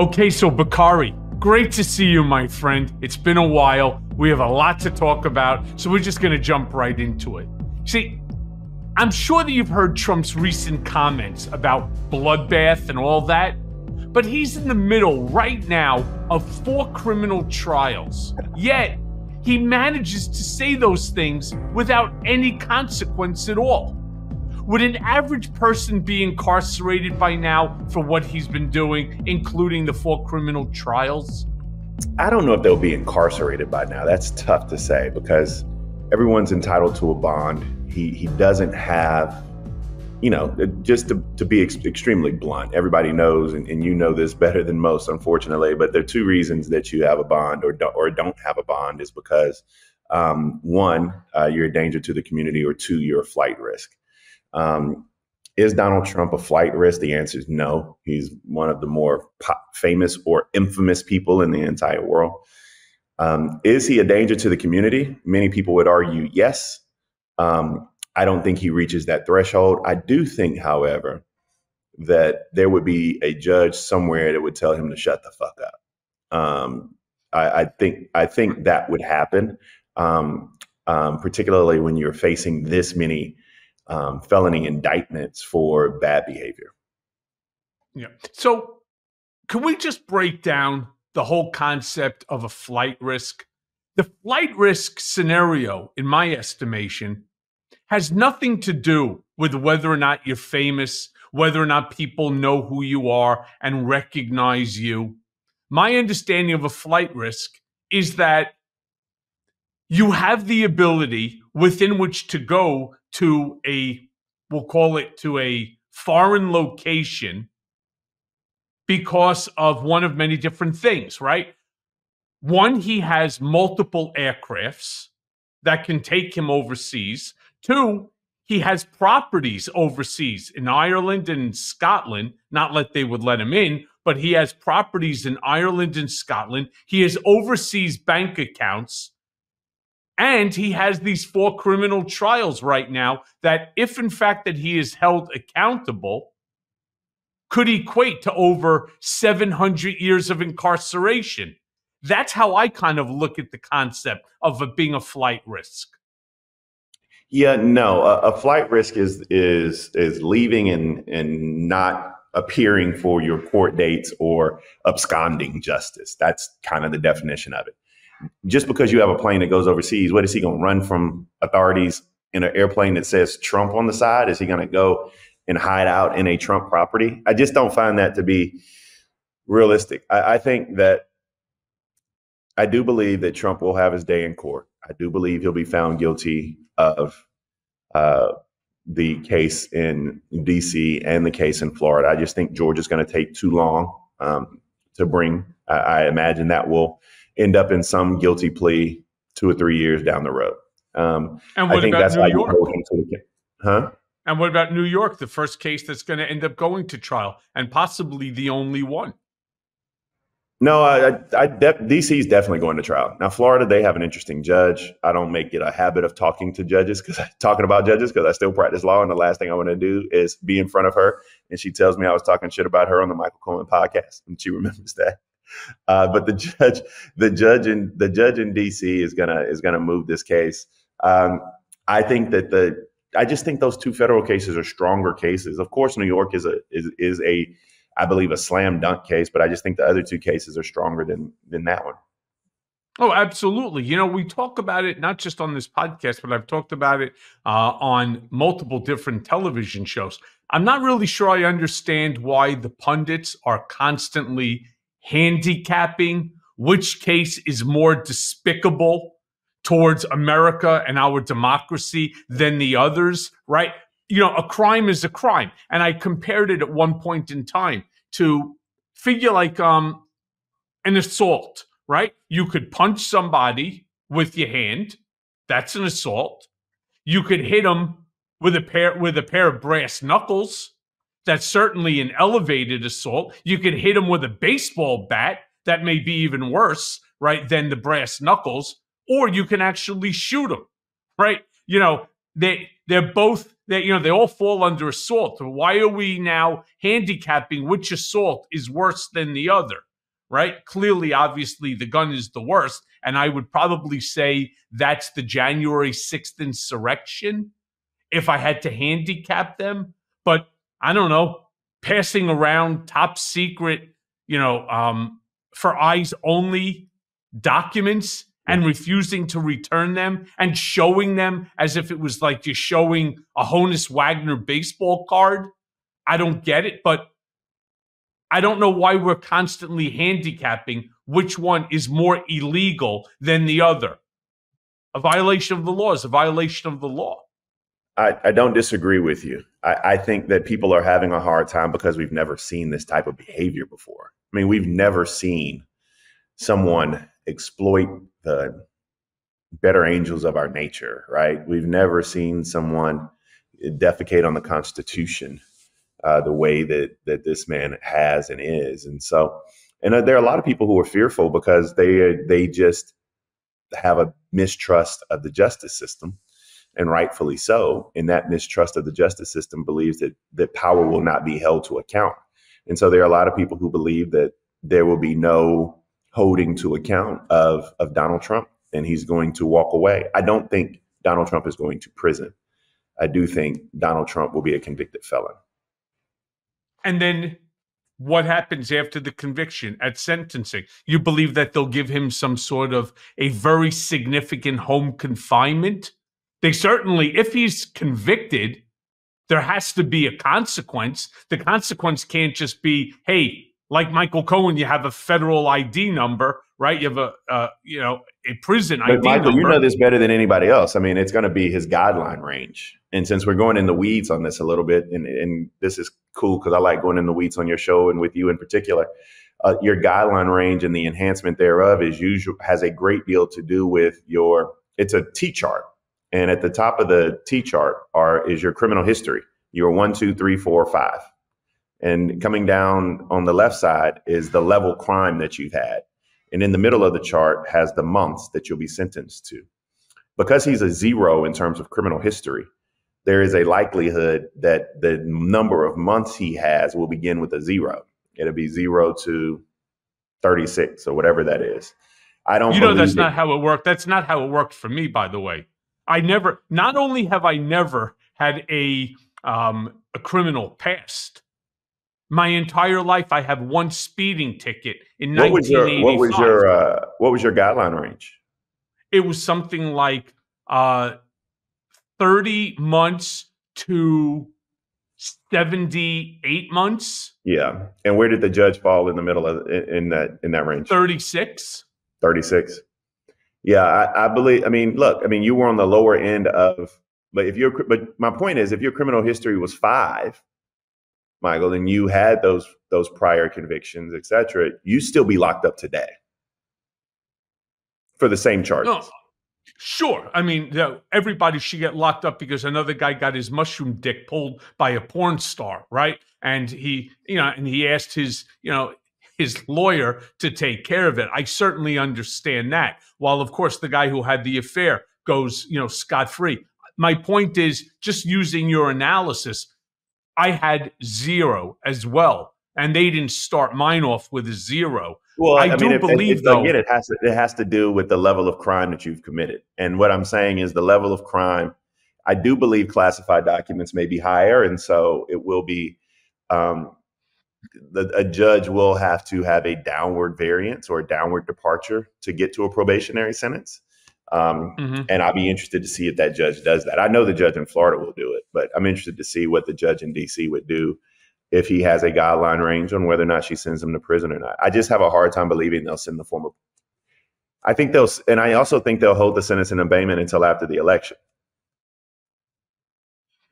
Okay, so Bakari, great to see you, my friend. It's been a while. We have a lot to talk about, so we're just going to jump right into it. See, I'm sure that you've heard Trump's recent comments about bloodbath and all that, but he's in the middle right now of four criminal trials. Yet, he manages to say those things without any consequence at all. Would an average person be incarcerated by now for what he's been doing, including the four criminal trials? I don't know if they'll be incarcerated by now. That's tough to say because everyone's entitled to a bond. He he doesn't have, you know, just to, to be ex- extremely blunt. Everybody knows, and, and you know this better than most, unfortunately. But there are two reasons that you have a bond or don't, or don't have a bond is because um, one, uh, you're a danger to the community, or two, you're a flight risk. Um, is Donald Trump a flight risk? The answer is no. He's one of the more famous or infamous people in the entire world. Um, is he a danger to the community? Many people would argue yes. Um, I don't think he reaches that threshold. I do think, however, that there would be a judge somewhere that would tell him to shut the fuck up. Um, I, I, think I think that would happen, um, um, particularly when you're facing this many um, felony indictments for bad behavior. Yeah. So, can we just break down the whole concept of a flight risk? The flight risk scenario, in my estimation, has nothing to do with whether or not you're famous, whether or not people know who you are and recognize you. My understanding of a flight risk is that you have the ability within which to go to a, we'll call it to a foreign location because of one of many different things, right? One, he has multiple aircrafts that can take him overseas. Two, he has properties overseas in Ireland and Scotland, not that they would let him in, but he has properties in Ireland and Scotland. He has overseas bank accounts and he has these four criminal trials right now that, if in fact that he is held accountable, could equate to over 700 years of incarceration. That's how I kind of look at the concept of it being a flight risk. Yeah, no, a, a flight risk is is is leaving and and not appearing for your court dates or absconding justice. That's kind of the definition of it just because you have a plane that goes overseas, what is he going to run from authorities in an airplane that says Trump on the side? Is he going to go and hide out in a Trump property? I just don't find that to be realistic. I, I think that I do believe that Trump will have his day in court. I do believe he'll be found guilty of uh, the case in D.C. and the case in Florida. I just think Georgia's going to take too long um, to bring. I, I imagine that will end up in some guilty plea two or three years down the road. Um, and what I think about that's New York? The, huh? And what about New York, the first case that's going to end up going to trial and possibly the only one? No, I, I de- DC is definitely going to trial. Now, Florida, they have an interesting judge. I don't make it a habit of talking to judges because talking about judges because I still practice law, and the last thing I want to do is be in front of her and she tells me I was talking shit about her on the Michael Cohen podcast, and she remembers that. Uh, but the judge, the judge in the judge in D.C. is gonna is gonna move this case. Um, I think that the I just think those two federal cases are stronger cases. Of course, New York is a is is a I believe a slam dunk case, but I just think the other two cases are stronger than than that one. Oh, absolutely. You know, we talk about it not just on this podcast, but I've talked about it uh, on multiple different television shows. I'm not really sure I understand why the pundits are constantly handicapping which case is more despicable towards America and our democracy than the others, right? You know, a crime is a crime. And I compared it at one point in time to figure like um an assault, right? You could punch somebody with your hand. That's an assault. You could hit them with a pair with a pair of brass knuckles that's certainly an elevated assault. You could hit him with a baseball bat. That may be even worse, right, than the brass knuckles. Or you can actually shoot him, right? You know, they they're both they you know they all fall under assault. Why are we now handicapping which assault is worse than the other? right? Clearly, obviously, the gun is the worst. And I would probably say that's the January 6th insurrection if I had to handicap them. But I don't know, passing around top secret, you know, um, for eyes only documents and refusing to return them and showing them as if it was like you're showing a Honus Wagner baseball card. I don't get it, but I don't know why we're constantly handicapping which one is more illegal than the other. A violation of the law is a violation of the law. I, I don't disagree with you. I, I think that people are having a hard time because we've never seen this type of behavior before. I mean, we've never seen someone exploit the better angels of our nature, right? We've never seen someone defecate on the Constitution uh, the way that that this man has and is, and so, and uh, there are a lot of people who are fearful because they they just have a mistrust of the justice system, and rightfully so. And that mistrust of the justice system believes that that power will not be held to account, and so there are a lot of people who believe that there will be no holding to account of of Donald Trump and he's going to walk away. I don't think Donald Trump is going to prison. I do think Donald Trump will be a convicted felon. And then what happens after the conviction at sentencing? You believe that they'll give him some sort of a very significant home confinement? They certainly, if he's convicted, there has to be a consequence. The consequence can't just be, hey, like Michael Cohen, you have a federal ID number, right? You have a, uh, you know, a prison but ID Michael, number. you know this better than anybody else. I mean, it's going to be his guideline range. And since we're going in the weeds on this a little bit, and, and this is cool because I like going in the weeds on your show and with you in particular, uh, your guideline range and the enhancement thereof is usual has a great deal to do with your. It's a T chart, and at the top of the T chart are is your criminal history. You're one, two, three, four, five. And coming down on the left side is the level crime that you've had. And in the middle of the chart has the months that you'll be sentenced to. Because he's a zero in terms of criminal history, there is a likelihood that the number of months he has will begin with a zero. It'll be zero to 36 or whatever that is. I don't You know, that's not how it worked. That's not how it worked for me, by the way. I never, not only have I never had a, um, a criminal past, my entire life I have one speeding ticket in what was your what was your uh, what was your guideline range? it was something like uh, 30 months to 78 months, Yeah. And where did the judge fall in the middle of in, in that in that range? 36. 36. Yeah, I, I believe. I mean, look, I mean, you were on the lower end of, but if you're, but my point is, if your criminal history was five, Michael, and you had those those prior convictions, et cetera, you'd still be locked up today for the same charges. No, sure. I mean, everybody should get locked up because another guy got his mushroom dick pulled by a porn star, right? And he, you know, and he asked his, you know, his lawyer to take care of it. I certainly understand that. While, of course, the guy who had the affair goes, you know, scot free. My point is just using your analysis, I had zero as well. And they didn't start mine off with a zero. Well, I do if- believe, if- though- again, it has to it has to do with the level of crime that you've committed. And what I'm saying is the level of crime. I do believe classified documents may be higher, and so it will be. Um, the, a judge will have to have a downward variance or a downward departure to get to a probationary sentence. Um, Mhm. and I'll be interested to see if that judge does that. I know the judge in Florida will do it, but I'm interested to see what the judge in DC would do if he has a guideline range on whether or not she sends him to prison or not. I just have a hard time believing they'll send the former. I think they'll, and I also think they'll hold the sentence in abeyance until after the election.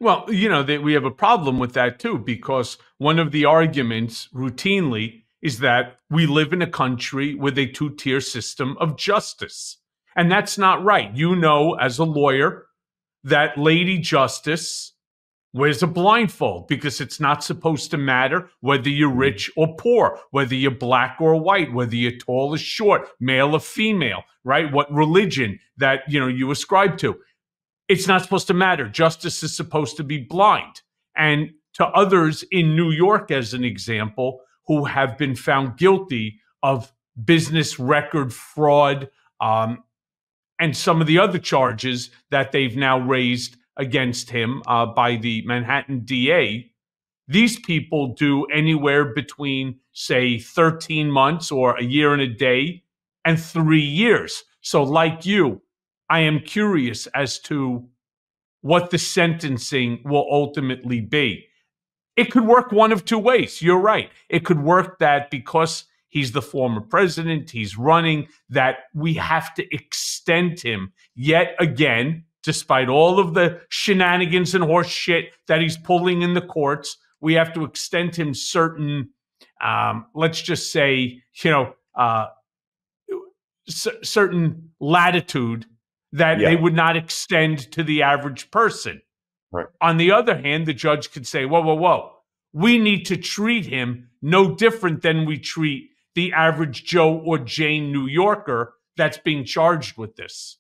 Well, you know, that we have a problem with that too, because one of the arguments routinely is that we live in a country with a two tier system of justice. And that's not right. You know, as a lawyer, that Lady Justice wears a blindfold because it's not supposed to matter whether you're hmm. rich or poor, whether you're black or white, whether you're tall or short, male or female, right? What religion that, you know, you ascribe to it's not supposed to matter. Justice is supposed to be blind. And to others in New York, as an example, who have been found guilty of business record fraud um, and some of the other charges that they've now raised against him uh, by the Manhattan DA, these people do anywhere between, say, 13 months or a year and a day and three years. So, like you, I am curious as to what the sentencing will ultimately be. It could work one of two ways. You're right. It could work that because he's the former president, he's running, that we have to extend him yet again, despite all of the shenanigans and horse shit that he's pulling in the courts. We have to extend him certain, um, let's just say, you know, uh, c- certain latitude that yeah. they would not extend to the average person. Right. On the other hand, the judge could say, whoa, whoa, whoa, we need to treat him no different than we treat the average Joe or Jane New Yorker that's being charged with this.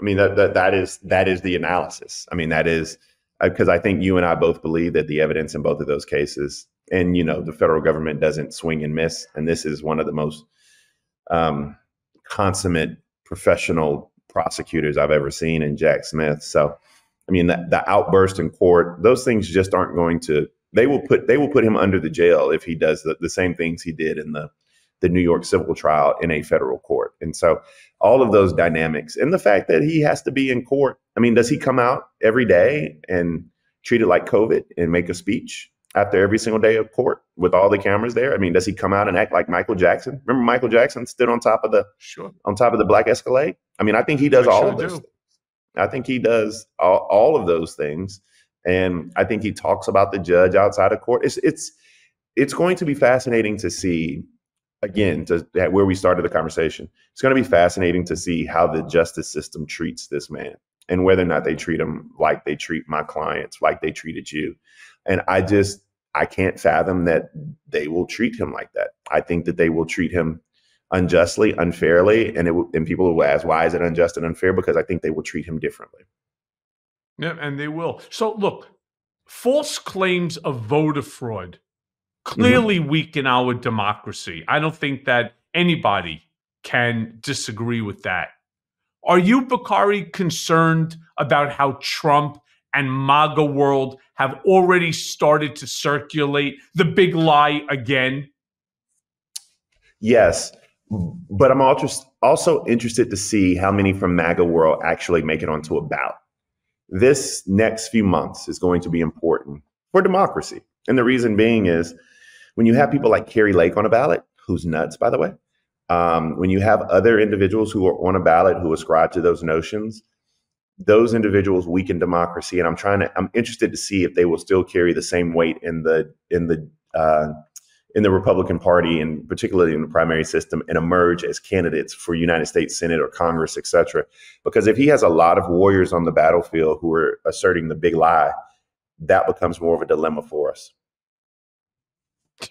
I mean that that, that is that is the analysis. I mean that is because uh, I think you and I both believe that the evidence in both of those cases, and you know, the federal government doesn't swing and miss, and this is one of the most um, consummate professional prosecutors I've ever seen in Jack Smith. So, I mean, the, the outburst in court, those things just aren't going to. They will put they will put him under the jail if he does the, the same things he did in the the New York civil trial in a federal court. And so, all of those dynamics and the fact that he has to be in court. I mean, does he come out every day and treat it like COVID and make a speech? after every single day of court with all the cameras there? I mean, does he come out and act like Michael Jackson? Remember Michael Jackson stood on top of the sure. on top of the black Escalade? I mean, I think he does I all sure of those. I think he does all, all of those things, and I think he talks about the judge outside of court. It's it's it's going to be fascinating to see again to where we started the conversation. It's going to be fascinating to see how the justice system treats this man and whether or not they treat him like they treat my clients, like they treated you. And I just, I can't fathom that they will treat him like that. I think that they will treat him unjustly, unfairly, and it and people will ask, why is it unjust and unfair? Because I think they will treat him differently. Yeah, and they will. So look, false claims of voter fraud clearly mm-hmm. weaken our democracy. I don't think that anybody can disagree with that. Are you, Bakari, concerned about how Trump and MAGA world have already started to circulate the big lie again? Yes, but I'm also interested to see how many from MAGA world actually make it onto a ballot. This next few months is going to be important for democracy. And the reason being is when you have people like Kari Lake on a ballot, who's nuts, by the way, um, when you have other individuals who are on a ballot who ascribe to those notions, those individuals weaken democracy. And I'm trying to, I'm interested to see if they will still carry the same weight in the in the uh, in the Republican Party and particularly in the primary system and emerge as candidates for United States Senate or Congress, et cetera. Because if he has a lot of warriors on the battlefield who are asserting the big lie, that becomes more of a dilemma for us.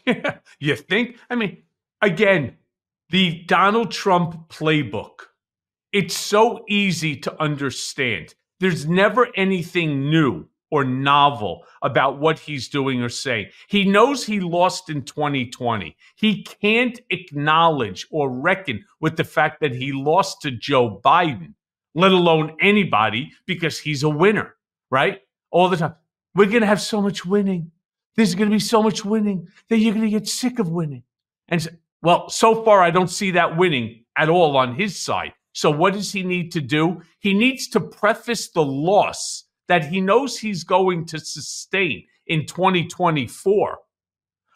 Yeah, you think? I mean, again, the Donald Trump playbook it's so easy to understand. There's never anything new or novel about what he's doing or saying. He knows he lost in 2020. He can't acknowledge or reckon with the fact that he lost to Joe Biden, let alone anybody, because he's a winner, right? All the time. We're going to have so much winning. There's going to be so much winning that you're going to get sick of winning. And well, so far, I don't see that winning at all on his side. So, what does he need to do? He needs to preface the loss that he knows he's going to sustain in 2024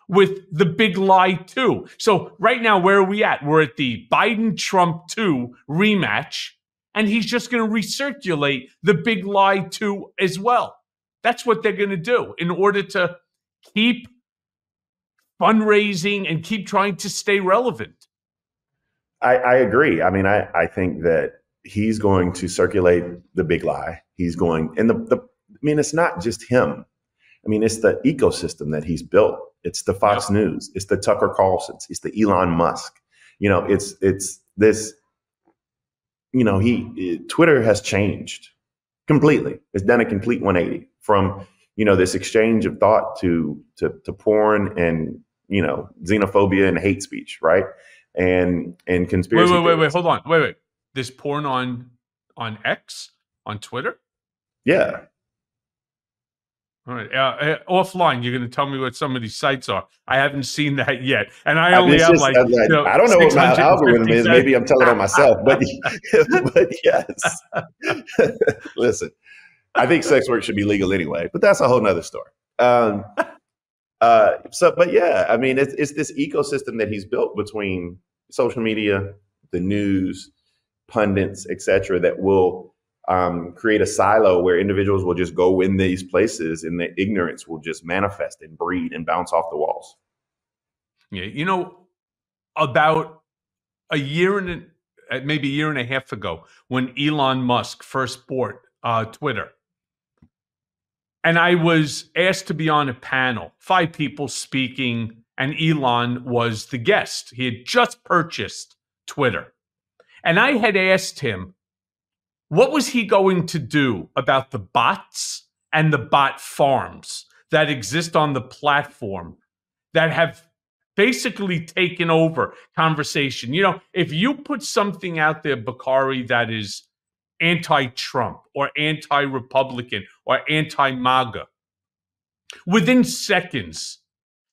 with the big lie, too. So, right now, where are we at? We're at the Biden Trump 2 rematch, and he's just going to recirculate the big lie 2 as well. That's what they're going to do in order to keep fundraising and keep trying to stay relevant. I, I agree. I mean, I, I think that he's going to circulate the big lie. He's going, and the, the I mean, it's not just him. I mean, it's the ecosystem that he's built. It's the Fox yep. News. It's the Tucker Carlsons. It's the Elon Musk. You know, it's it's this. You know, he Twitter has changed completely. It's done a complete 180 from you know this exchange of thought to to to porn and you know xenophobia and hate speech, right? And and conspiracy. Wait, wait, wait, wait. Hold on. Wait, wait. This porn on on X on Twitter. Yeah. All right. Uh, uh, offline, you're going to tell me what some of these sites are. I haven't seen that yet, and I, I only have like, like you know, I don't know what my algorithm is. Maybe I'm telling on myself, but but yes. Listen, I think sex work should be legal anyway, but that's a whole nother story. Um, uh, so, but yeah, I mean, it's it's this ecosystem that he's built between social media, the news, pundits, etc., that will um, create a silo where individuals will just go in these places and the ignorance will just manifest and breed and bounce off the walls. Yeah, you know, about a year and a, uh, maybe a year and a half ago, when Elon Musk first bought uh, Twitter, and I was asked to be on a panel, five people speaking, and Elon was the guest. He had just purchased Twitter, and I had asked him what was he going to do about the bots and the bot farms that exist on the platform that have basically taken over conversation? You know, if you put something out there, Bakari, that is anti Trump or anti Republican or anti MAGA, within seconds,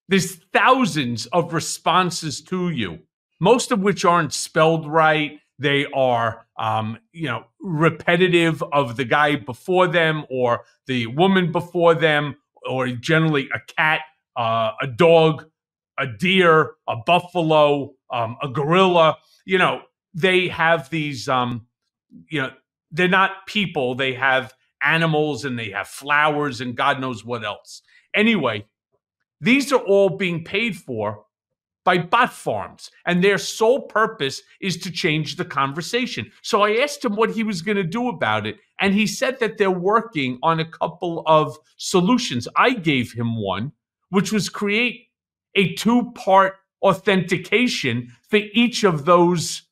there's thousands of responses to you, most of which aren't spelled right. They are, um, you know, repetitive of the guy before them or the woman before them, or generally a cat, uh, a dog, a deer, a buffalo, um, a gorilla. You know, they have these, um, you know, they're not people. They have animals and they have flowers and God knows what else. Anyway, these are all being paid for by bot farms, and their sole purpose is to change the conversation. So I asked him what he was going to do about it, and he said that they're working on a couple of solutions. I gave him one, which was create a two part authentication for each of those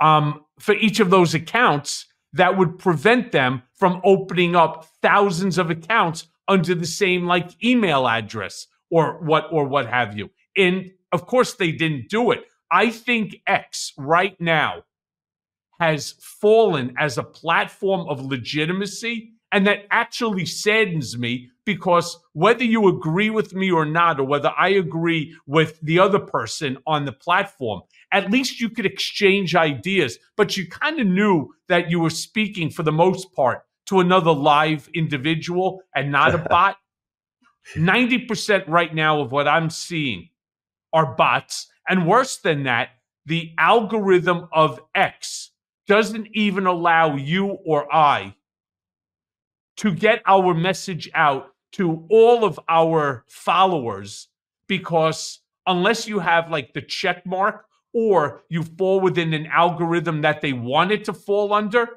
um, for each of those accounts that would prevent them from opening up thousands of accounts under the same like email address or what or what have you. And of course, they didn't do it. I think X right now has fallen as a platform of legitimacy. And that actually saddens me because whether you agree with me or not, or whether I agree with the other person on the platform, at least you could exchange ideas. But you kind of knew that you were speaking for the most part to another live individual and not a bot. 90% right now of what I'm seeing are bots. And worse than that, the algorithm of X doesn't even allow you or I to get our message out to all of our followers because unless you have like the check mark or you fall within an algorithm that they want it to fall under,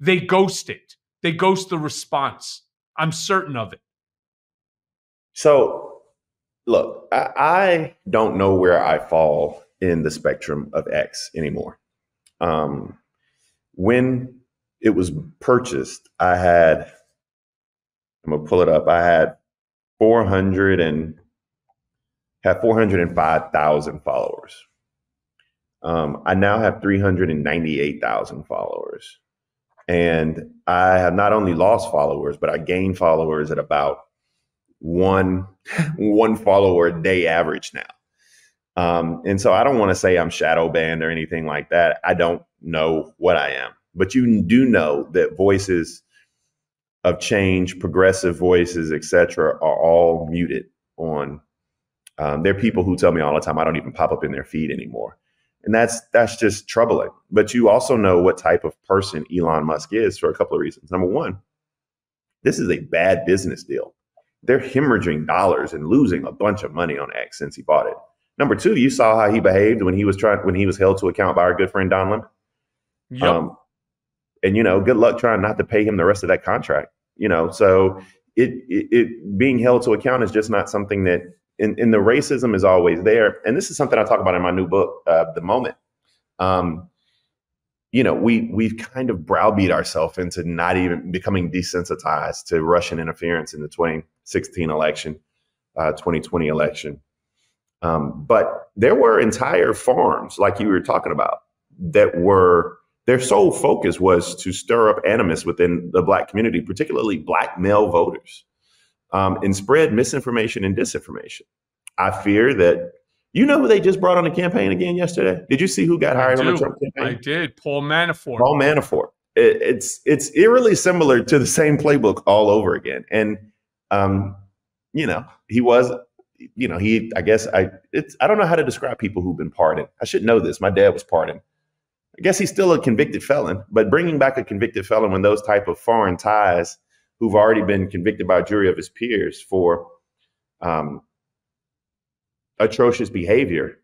they ghost it. They ghost the response. I'm certain of it. So look, I, I, don't know where I fall in the spectrum of X anymore. Um, when it was purchased, I had, I'm gonna pull it up. I had 400 and had 405,000 followers. Um, I now have 398,000 followers. And I have not only lost followers, but I gained followers at about one one follower a day average now. Um, and so I don't want to say I'm shadow banned or anything like that. I don't know what I am, but you do know that voices of change, progressive voices, etc., are all muted on. Um, there are people who tell me all the time I don't even pop up in their feed anymore, and that's that's just troubling. But you also know what type of person Elon Musk is for a couple of reasons. Number one, this is a bad business deal they're hemorrhaging dollars and losing a bunch of money on X since he bought it. Number two, you saw how he behaved when he was trying when he was held to account by our good friend Don Lemon. Yep. Um, and you know, good luck trying not to pay him the rest of that contract. You know, so it, it, it being held to account is just not something that in, in the racism is always there. And this is something I talk about in my new book, uh, The Moment. Um, you know, we we've kind of browbeat ourselves into not even becoming desensitized to Russian interference in the 2016 election, uh, 2020 election. Um, but there were entire farms, like you were talking about, that were their sole focus was to stir up animus within the black community, particularly black male voters, um, and spread misinformation and disinformation. I fear that you know who they just brought on the campaign again yesterday. Did you see who got hired on the Trump campaign? I did. Paul Manafort. Paul Manafort. It, it's it's eerily similar to the same playbook all over again, and um, you know he was you know, he, I guess I, it's, I don't know how to describe people who've been pardoned. I should know this. My dad was pardoned. I guess he's still a convicted felon, but bringing back a convicted felon when those type of foreign ties who've already been convicted by a jury of his peers for um, atrocious behavior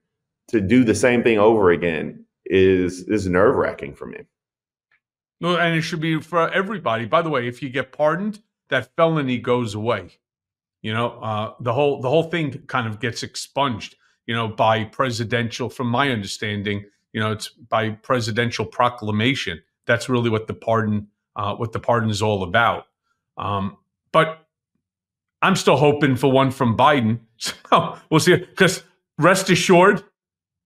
to do the same thing over again is is nerve wracking for me. No, and it should be for everybody. By the way, if you get pardoned, that felony goes away. You know, uh, the whole the whole thing kind of gets expunged. You know, by presidential, from my understanding, you know, it's by presidential proclamation. That's really what the pardon, uh, what the pardon is all about. Um, but I'm still hoping for one from Biden. So we'll see. Because rest assured,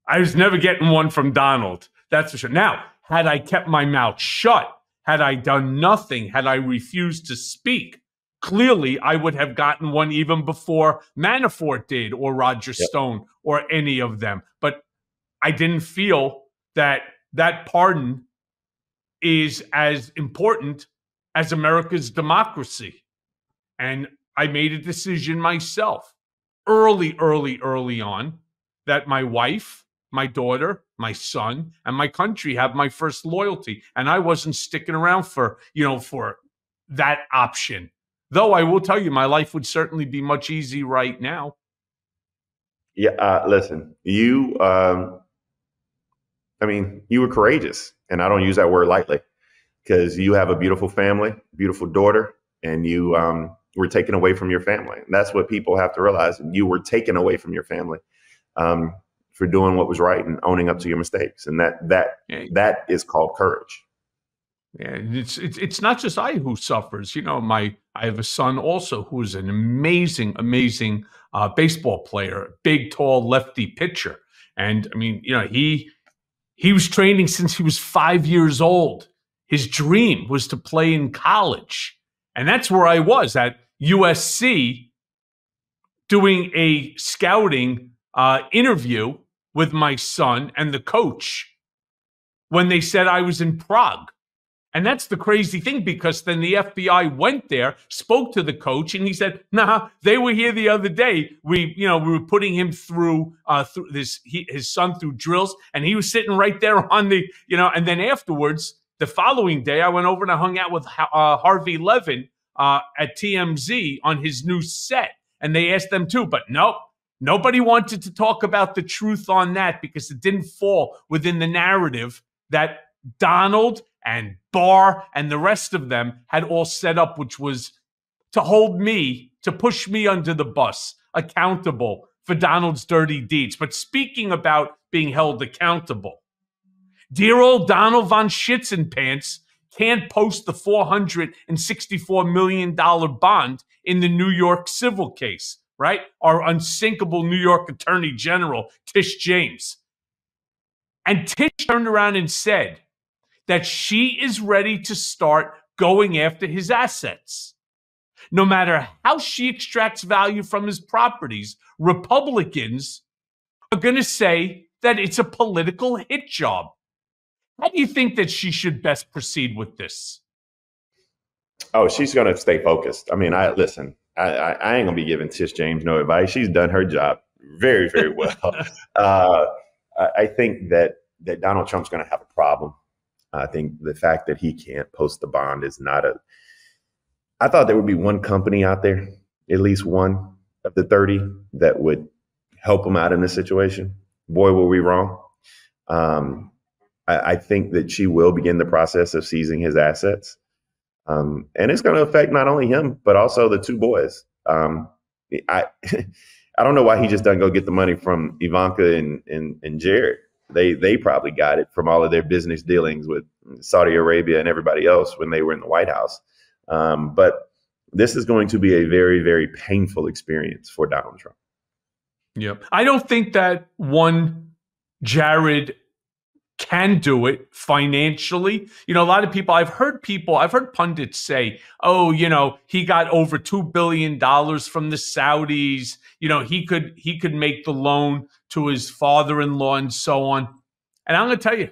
I was never getting one from Donald. That's for sure. Now, had I kept my mouth shut, had I done nothing, had I refused to speak, clearly I would have gotten one even before Manafort did or Roger yep. Stone or any of them. But I didn't feel that that pardon is as important as America's democracy. And I made a decision myself early, early, early on that my wife, my daughter, my son, and my country have my first loyalty. And I wasn't sticking around for, you know, for that option. Though I will tell you, my life would certainly be much easier right now. Yeah, uh, listen, you. Um, I mean, you were courageous, and I don't use that word lightly, because you have a beautiful family, beautiful daughter, and you um, were taken away from your family. And that's what people have to realize. You were taken away from your family um, for doing what was right and owning up to your mistakes, and that that yeah. that is called courage. Yeah, it's, it's it's not just I who suffers. You know, my I have a son also who is an amazing, amazing uh, baseball player, big, tall lefty pitcher, and I mean, you know, he he was training since he was five years old. His dream was to play in college, and that's where I was at USC doing a scouting uh, interview with my son and the coach when they said I was in Prague. And that's the crazy thing because then the FBI went there, spoke to the coach, and he said, "Nah, they were here the other day. We, you know, we were putting him through, uh, through this, he, his son through drills, and he was sitting right there on the, you know. And then afterwards, the following day, I went over and I hung out with uh, Harvey Levin uh, at TMZ on his new set, and they asked them too, but nope." Nobody wanted to talk about the truth on that because it didn't fall within the narrative that Donald and Barr and the rest of them had all set up, which was to hold me, to push me under the bus, accountable for Donald's dirty deeds. But speaking about being held accountable, dear old Donald von Schitzenpants can't post the $464 million bond in the New York civil case, right? Our unsinkable New York Attorney General, Tish James. And Tish turned around and said, that she is ready to start going after his assets. No matter how she extracts value from his properties, Republicans are going to say that it's a political hit job. How do you think that she should best proceed with this? Oh, she's going to stay focused. I mean, I listen. I, I, I ain't going to be giving Tish James no advice. She's done her job very, very well. uh, I think that that Donald Trump's going to have a problem I think the fact that he can't post the bond is not a. I thought there would be one company out there, at least one of the 30, that would help him out in this situation. Boy, were we wrong. Um, I, I, think that she will begin the process of seizing his assets. Um, and it's going to affect not only him, but also the two boys. Um, I, I don't know why he just doesn't go get the money from Ivanka and, and, and Jared they they probably got it from all of their business dealings with Saudi Arabia and everybody else when they were in the White House. Um, but this is going to be a very very painful experience for Donald Trump. Yep. I don't think that one Jared can do it financially. You know, a lot of people, I've heard people, I've heard pundits say, oh, you know, he got over $2 billion from the Saudis. You know, he could, he could make the loan to his father-in-law and so on. And I'm going to tell you,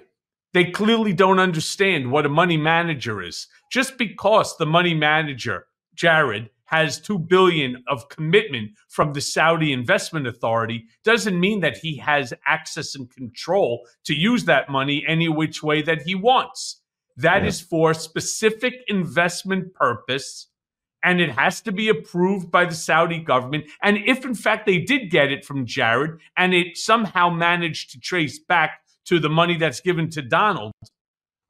they clearly don't understand what a money manager is. Just because the money manager, Jared, has 2 billion of commitment from the Saudi Investment Authority doesn't mean that he has access and control to use that money any which way that he wants. That yeah. is for specific investment purpose and it has to be approved by the Saudi government. And if in fact they did get it from Jared and it somehow managed to trace back to the money that's given to Donald,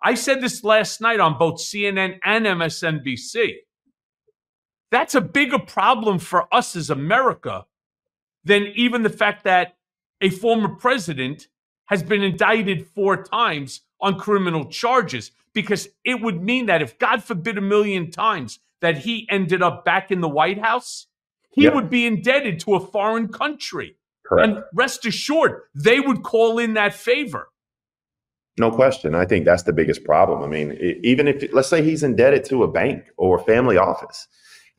I said this last night on both CNN and MSNBC. That's a bigger problem for us as America than even the fact that a former president has been indicted four times on criminal charges because it would mean that if God forbid a million times that he ended up back in the White House, he yep. would be indebted to a foreign country. Correct. And rest assured, they would call in that favor. No question. I think that's the biggest problem. I mean, even if, let's say he's indebted to a bank or a family office,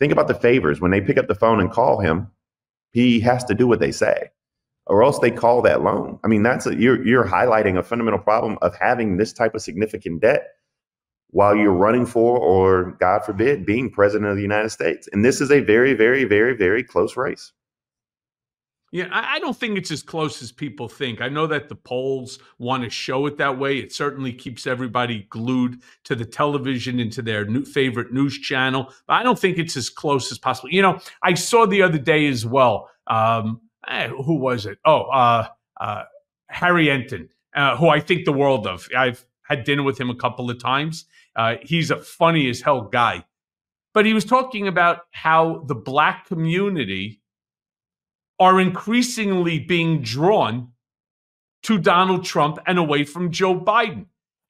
Think about the favors. When they pick up the phone and call him, he has to do what they say, or else they call that loan. I mean, that's a, you're you're highlighting a fundamental problem of having this type of significant debt while you're running for, or God forbid, being president of the United States. And this is a very, very, very, very close race. Yeah, I don't think it's as close as people think. I know that the polls want to show it that way. It certainly keeps everybody glued to the television and to their new favorite news channel. But I don't think it's as close as possible. You know, I saw the other day as well. Um, eh, who was it? Oh, uh, uh, Harry Enten, uh, who I think the world of. I've had dinner with him a couple of times. Uh, he's a funny as hell guy. But he was talking about how the black community are increasingly being drawn to Donald Trump and away from Joe Biden.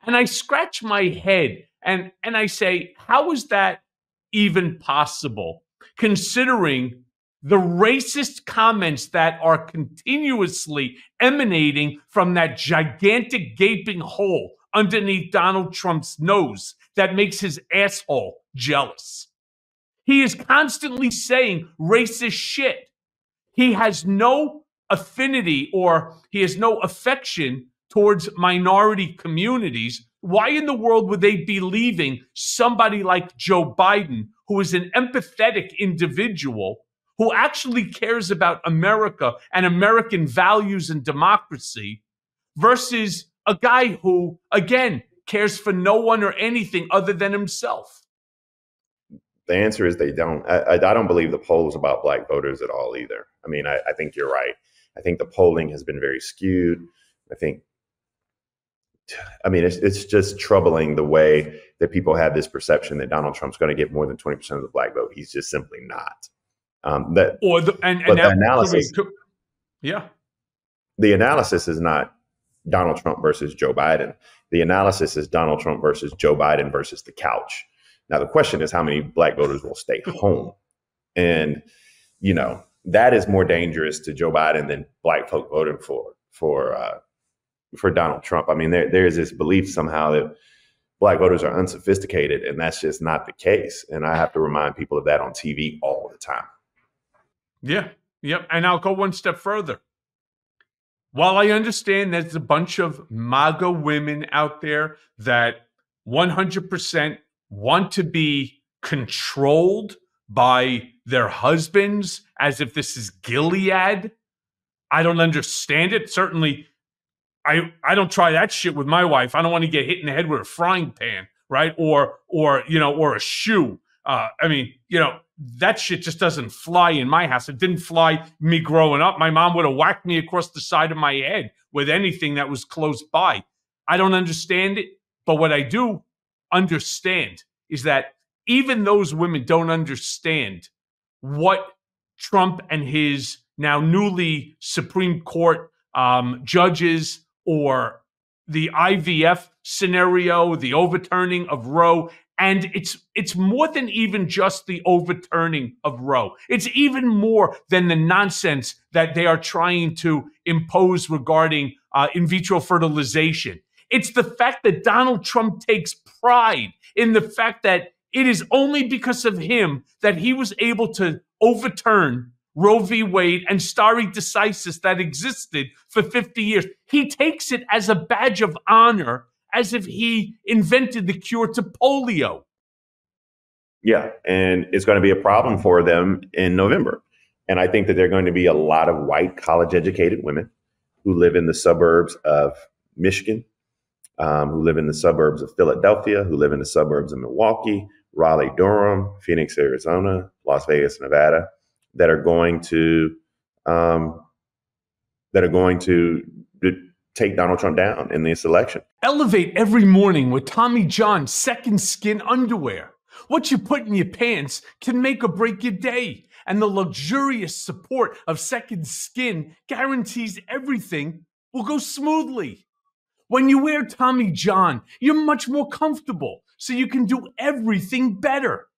And I scratch my head and, and I say, how is that even possible, considering the racist comments that are continuously emanating from that gigantic gaping hole underneath Donald Trump's nose that makes his asshole jealous? He is constantly saying racist shit. He has no affinity or he has no affection towards minority communities. Why in the world would they be leaving somebody like Joe Biden, who is an empathetic individual, who actually cares about America and American values and democracy, versus a guy who, again, cares for no one or anything other than himself? The answer is they don't. I, I, don't believe the polls about black voters at all either. I mean, I, I think you're right. I think the polling has been very skewed. I think, I mean, it's, it's just troubling the way that people have this perception that Donald Trump's going to get more than 20% of the black vote. He's just simply not. Um, that, or the, and, and the analysis, yeah. The analysis is not Donald Trump versus Joe Biden. The analysis is Donald Trump versus Joe Biden versus the couch. Now, the question is how many black voters will stay home? And, you know, that is more dangerous to Joe Biden than black folk voting for for uh, for Donald Trump. I mean, there there is this belief somehow that black voters are unsophisticated, and that's just not the case. And I have to remind people of that on TV all the time. Yeah, yep. And I'll go one step further. While I understand there's a bunch of MAGA women out there that 100% want to be controlled by their husbands as if this is Gilead. I don't understand it. Certainly, I I don't try that shit with my wife. I don't want to get hit in the head with a frying pan, right? Or or you know, or a shoe. Uh, I mean, you know, that shit just doesn't fly in my house. It didn't fly me growing up. My mom would have whacked me across the side of my head with anything that was close by. I don't understand it, but what I do understand is that even those women don't understand what Trump and his now newly Supreme Court um, judges or the IVF scenario, the overturning of Roe, and it's it's more than even just the overturning of Roe. It's even more than the nonsense that they are trying to impose regarding uh, in vitro fertilization. It's the fact that Donald Trump takes pride in the fact that it is only because of him that he was able to overturn Roe v. Wade and stare decisis that existed for 50 years. He takes it as a badge of honor, as if he invented the cure to polio. Yeah, and it's going to be a problem for them in November. And I think that there are going to be a lot of white college educated women who live in the suburbs of Michigan, um, who live in the suburbs of Philadelphia, who live in the suburbs of Milwaukee, Raleigh, Durham, Phoenix, Arizona, Las Vegas, Nevada, that are going to um, that are going to take Donald Trump down in this election. Elevate every morning with Tommy John second skin underwear. What you put in your pants can make or break your day. And the luxurious support of second skin guarantees everything will go smoothly. When you wear Tommy John, you're much more comfortable, so you can do everything better.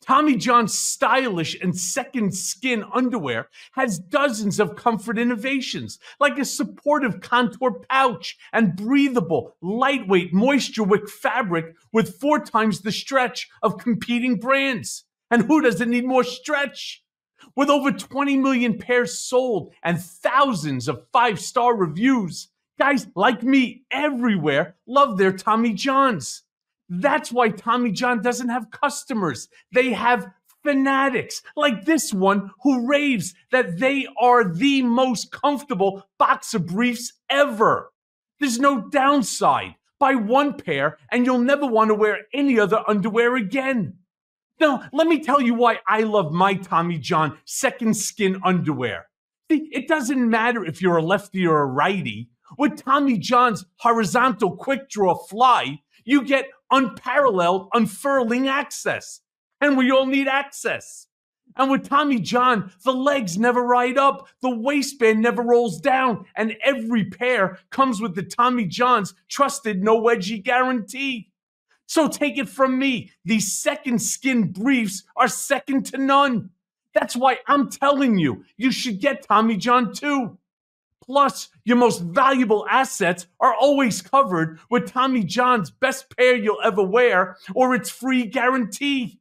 Tommy John's stylish and second skin underwear has dozens of comfort innovations, like a supportive contour pouch and breathable, lightweight moisture wick fabric with four times the stretch of competing brands. And who doesn't need more stretch? With over 20 million pairs sold and thousands of five star reviews, Guys like me everywhere love their Tommy Johns. That's why Tommy John doesn't have customers. They have fanatics like this one who raves that they are the most comfortable boxer briefs ever. There's no downside. Buy one pair and you'll never want to wear any other underwear again. Now, let me tell you why I love my Tommy John second skin underwear. See, it doesn't matter if you're a lefty or a righty. With Tommy John's horizontal quick draw fly, you get unparalleled unfurling access. And we all need access. And with Tommy John, the legs never ride up, the waistband never rolls down, and every pair comes with the Tommy John's trusted no wedgie guarantee. So take it from me, these second skin briefs are second to none. That's why I'm telling you, you should get Tommy John too. Plus, your most valuable assets are always covered with Tommy John's best pair you'll ever wear or its free guarantee.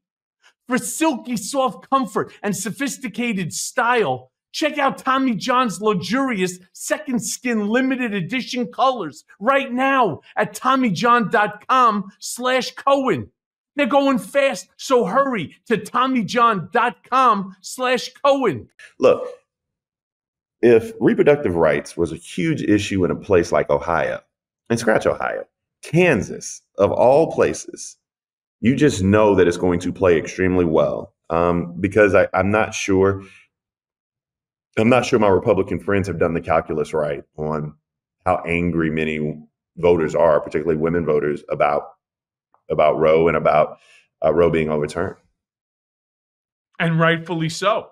For silky soft comfort and sophisticated style, check out Tommy John's luxurious second skin limited edition colors right now at TommyJohn.com slash Cohen. They're going fast, so hurry to TommyJohn.com slash Cohen. Look, if reproductive rights was a huge issue in a place like Ohio, and scratch Ohio, Kansas, of all places, you just know that it's going to play extremely well. Um, because I, I'm not sure, I'm not sure my Republican friends have done the calculus right on how angry many voters are, particularly women voters, about about Roe and about uh, Roe being overturned. And rightfully so.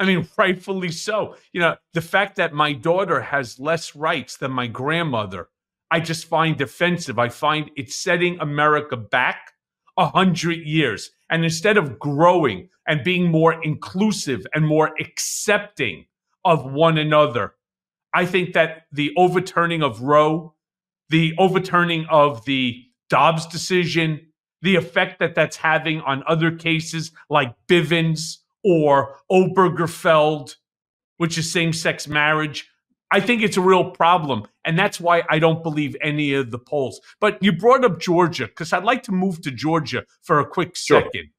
I mean, rightfully so. You know, the fact that my daughter has less rights than my grandmother, I just find defensive. I find it's setting America back a hundred years. And instead of growing and being more inclusive and more accepting of one another, I think that the overturning of Roe, the overturning of the Dobbs decision, the effect that that's having on other cases like Bivens, or Obergefell, which is same sex marriage. I think it's a real problem. And that's why I don't believe any of the polls. But you brought up Georgia, because I'd like to move to Georgia for a quick sure. second.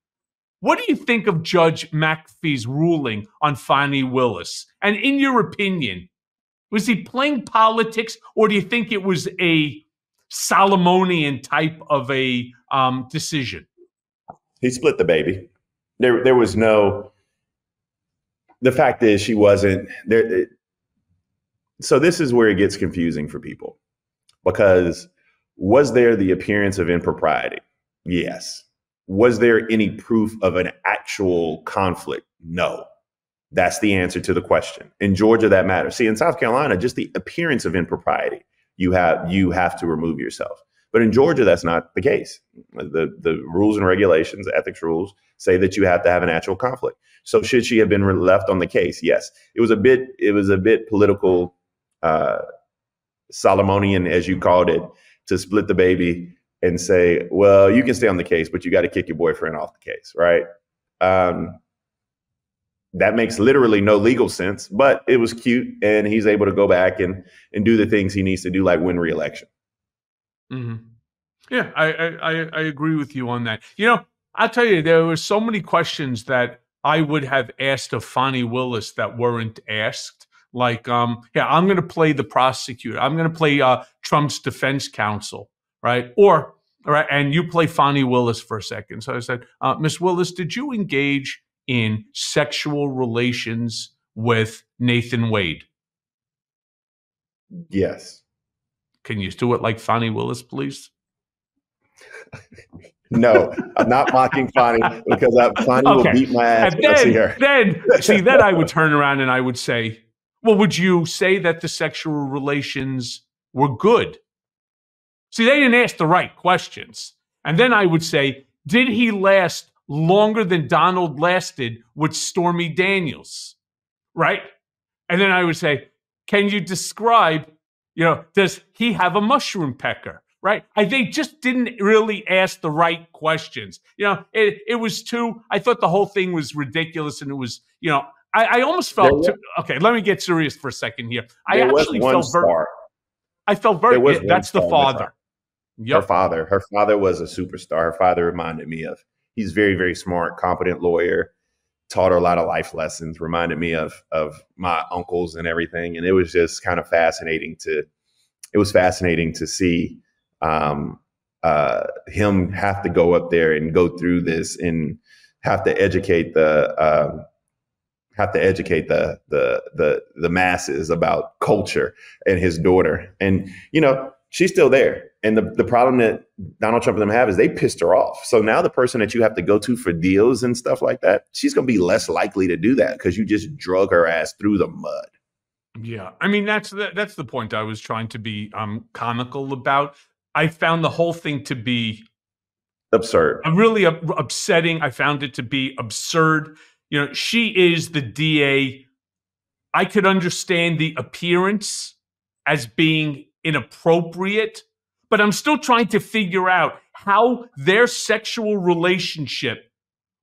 What do you think of Judge McAfee's ruling on Fani Willis? And in your opinion, was he playing politics or do you think it was a Solomonian type of a um, decision? He split the baby. There, there was no the fact is she wasn't there. So this is where it gets confusing for people because was there the appearance of impropriety? Yes. Was there any proof of an actual conflict? No. That's the answer to the question. In Georgia, that matters. See, in South Carolina, just the appearance of impropriety you have you have to remove yourself. But in Georgia, that's not the case. The the rules and regulations, ethics rules, say that you have to have an actual conflict. So should she have been left on the case? Yes, it was a bit it was a bit political, uh, Solomonian as you called it, to split the baby and say, well, you can stay on the case, but you got to kick your boyfriend off the case, right? Um, that makes literally no legal sense, but it was cute, and he's able to go back and and do the things he needs to do, like win reelection. Mm-hmm. Yeah, I, I I agree with you on that. You know, I'll tell you, there were so many questions that I would have asked of Fani Willis that weren't asked. Like, um, yeah, I'm going to play the prosecutor. I'm going to play uh, Trump's defense counsel, right? Or, right, and you play Fani Willis for a second. So I said, uh, Miss Willis, did you engage in sexual relations with Nathan Wade? Yes. Can you do it like Fani Willis, please? no, I'm not mocking Fani because I, Fani okay. will beat my ass. And then, then see, then I would turn around and I would say, well, would you say that the sexual relations were good? See, they didn't ask the right questions. And then I would say, did he last longer than Donald lasted with Stormy Daniels? Right? And then I would say, can you describe, you know, does he have a mushroom pecker? Right? I, they just didn't really ask the right questions. You know, it, it was too, I thought the whole thing was ridiculous and it was, you know, I, I almost felt, too, okay, let me get serious for a second here. I actually felt very, I felt very, yeah, that's the father. Yep. Her father, her father was a superstar. Her father reminded me of, he's very, very smart, competent lawyer taught her a lot of life lessons reminded me of of my uncles and everything. And it was just kind of fascinating to it was fascinating to see um, uh, him have to go up there and go through this and have to educate the um, have to educate the the the the masses about culture and his daughter. And you know she's still there and the, the problem that Donald Trump and them have is they pissed her off. So now the person that you have to go to for deals and stuff like that, she's going to be less likely to do that because you just drug her ass through the mud. Yeah, I mean that's the, that's the point I was trying to be um comical about. I found the whole thing to be absurd, really upsetting. I found it to be absurd. You know, she is the DA. I could understand the appearance as being inappropriate but I'm still trying to figure out how their sexual relationship,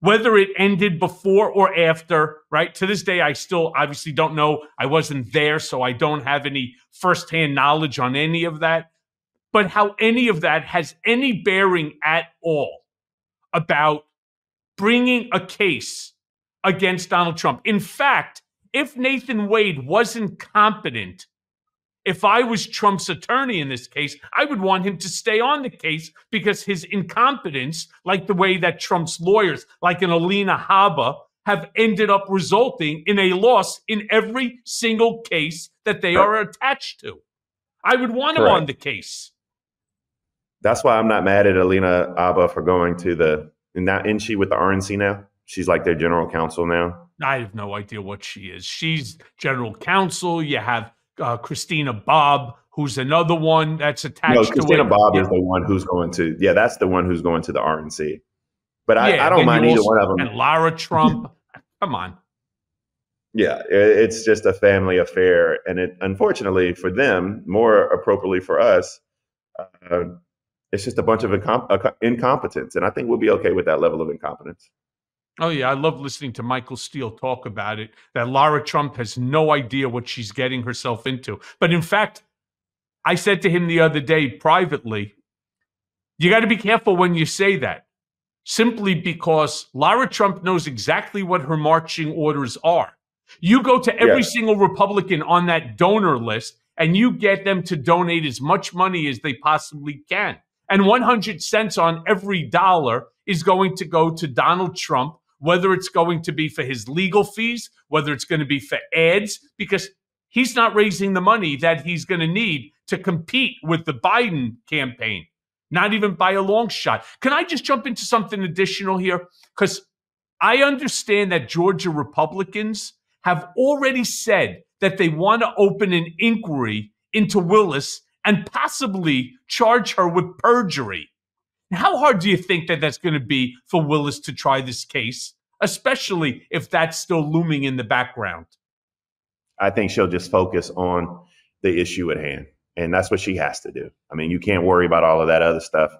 whether it ended before or after, right? To this day, I still obviously don't know. I wasn't there, so I don't have any firsthand knowledge on any of that. But how any of that has any bearing at all about bringing a case against Donald Trump. In fact, if Nathan Wade wasn't competent if I was Trump's attorney in this case, I would want him to stay on the case because his incompetence, like the way that Trump's lawyers, like an Alina Habba, have ended up resulting in a loss in every single case that they are attached to. I would want him on the case. That's why I'm not mad at Alina Habba for going to the. Not isn't she with the RNC now? She's like their general counsel now. I have no idea what she is. She's general counsel. You have uh, Christina Bobb, who's another one that's attached no, Christina Bobb yeah. is the one who's going to, yeah, that's the one who's going to the RNC. But I, yeah, I don't mind either one of them. And Lara Trump, come on. Yeah, it's just a family affair, and it unfortunately for them, more appropriately for us, uh, it's just a bunch of incom- uh, incompetence, and I think we'll be okay with that level of incompetence. Oh yeah, I love listening to Michael Steele talk about it. That Lara Trump has no idea what she's getting herself into. But in fact, I said to him the other day privately, you got to be careful when you say that. Simply because Lara Trump knows exactly what her marching orders are. You go to every yeah. single Republican on that donor list and you get them to donate as much money as they possibly can. And 100 cents on every dollar is going to go to Donald Trump whether it's going to be for his legal fees, whether it's going to be for ads, because he's not raising the money that he's going to need to compete with the Biden campaign, not even by a long shot. Can I just jump into something additional here? Because I understand that Georgia Republicans have already said that they want to open an inquiry into Willis and possibly charge her with perjury. How hard do you think that that's going to be for Willis to try this case, especially if that's still looming in the background? I think she'll just focus on the issue at hand. And that's what she has to do. I mean, you can't worry about all of that other stuff.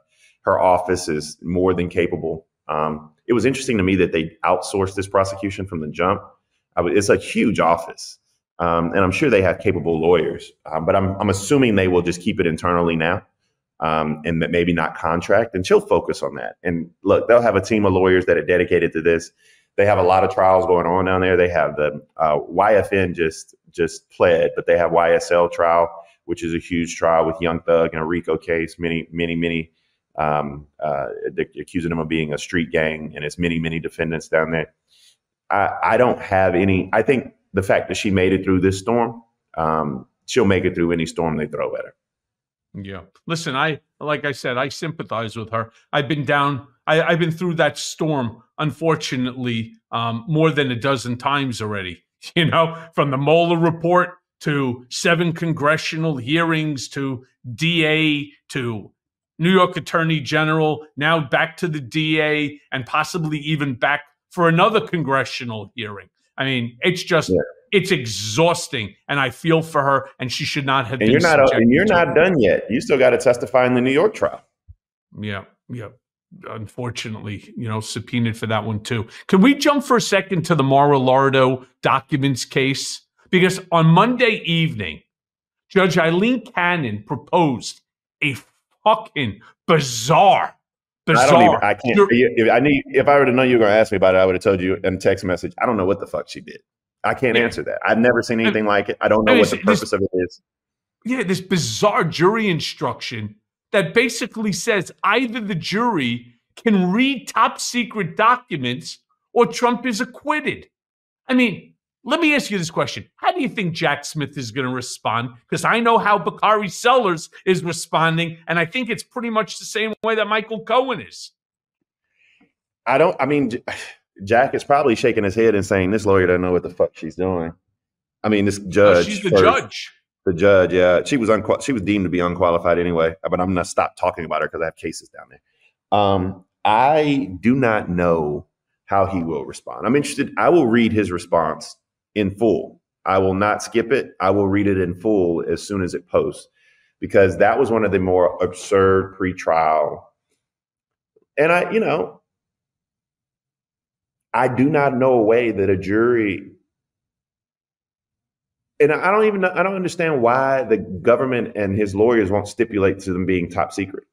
Her office is more than capable. Um, it was interesting to me that they outsourced this prosecution from the jump. it's a huge office. Um, and I'm sure they have capable lawyers, um, but I'm, I'm assuming they will just keep it internally now um, and that maybe not contract. And she'll focus on that. And look, they'll have a team of lawyers that are dedicated to this. They have a lot of trials going on down there. They have the uh, YFN just just pled, but they have YSL trial, which is a huge trial with Young Thug and a RICO case. Many, many, many um, uh, accusing them of being a street gang, and it's many, many defendants down there. I, I don't have any. I think the fact that she made it through this storm, um, she'll make it through any storm they throw at her. Yeah. Listen, I like I said, I sympathize with her. I've been down. I, have been through that storm, unfortunately, um, more than a dozen times already. You know, from the Mueller report to seven congressional hearings to DA to New York Attorney General, now back to the DA, and possibly even back for another congressional hearing. I mean, it's just yeah. It's exhausting, and I feel for her, and she should not have. And you're not uh, and you're not done yet. You still got to testify in the New York trial. Yeah, yeah. Unfortunately, you know, subpoenaed for that one too. Can we jump for a second to the Mar-a-Lardo documents case? Because on Monday evening, Judge Eileen Cannon proposed a fucking bizarre Bizarre. I don't even. I can't. If I need. If I would have known you were going to ask me about it, I would have told you in a text message. I don't know what the fuck she did. I can't yeah. answer that. I've never seen anything and, like it. I don't know what the purpose of it is. Yeah, this bizarre jury instruction that basically says either the jury can read top secret documents or Trump is acquitted. I mean, let me ask you this question. How do you think Jack Smith is going to respond? Because I know how Bakari Sellers is responding, and I think it's pretty much the same way that Michael Cohen is. I don't, I mean, Jack is probably shaking his head and saying, This lawyer doesn't know what the fuck she's doing. I mean, this judge. she's the first, judge. The judge, yeah. She was unqual- she was deemed to be unqualified anyway, but I'm going to stop talking about her because I have cases down there. Um, I do not know how he will respond. I'm interested. I will read his response in full. I will not skip it. I will read it in full as soon as it posts because that was one of the more absurd pre-trial. And I, you know, I do not know a way that a jury and I don't even I don't understand why the government and his lawyers won't stipulate to them being top secret.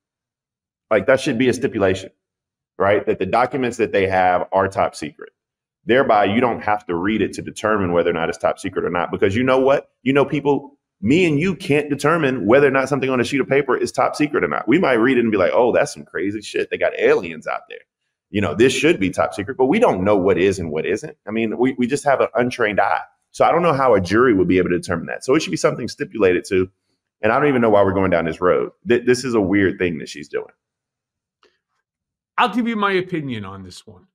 Like that should be a stipulation, right? That the documents that they have are top secret. Thereby, you don't have to read it to determine whether or not it's top secret or not. Because you know what? You know, people, me and you can't determine whether or not something on a sheet of paper is top secret or not. We might read it and be like, oh, that's some crazy shit. They got aliens out there. You know, this should be top secret, but we don't know what is and what isn't. I mean, we, we just have an untrained eye. So I don't know how a jury would be able to determine that. So it should be something stipulated to. And I don't even know why we're going down this road. Th- this is a weird thing that she's doing. I'll give you my opinion on this one.